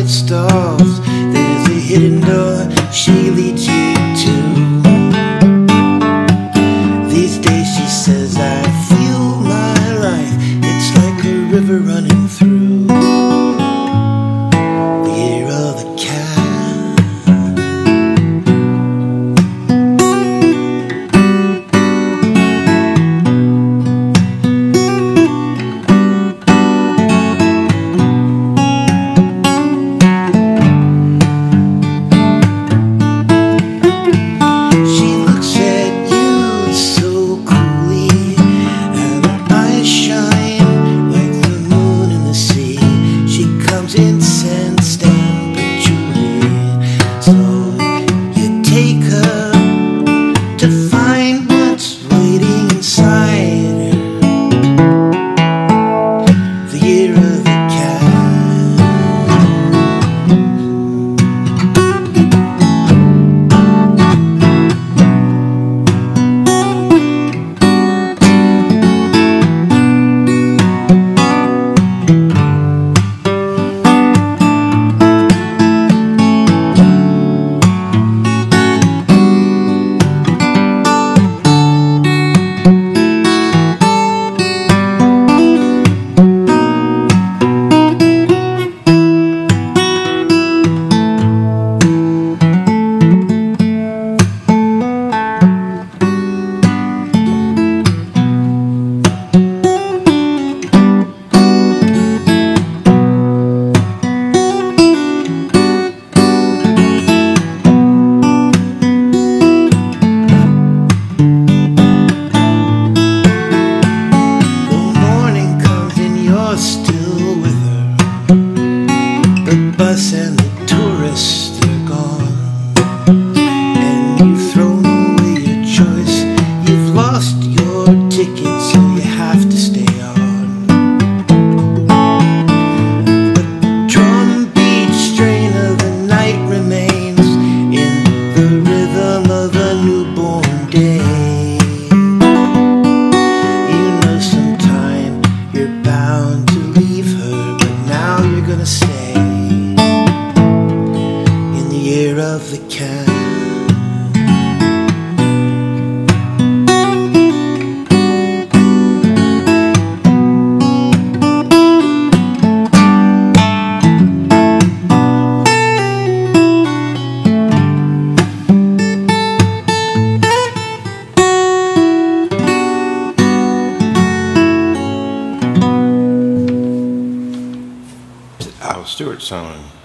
get stars. There's a hidden door, she leads you. Stewart song.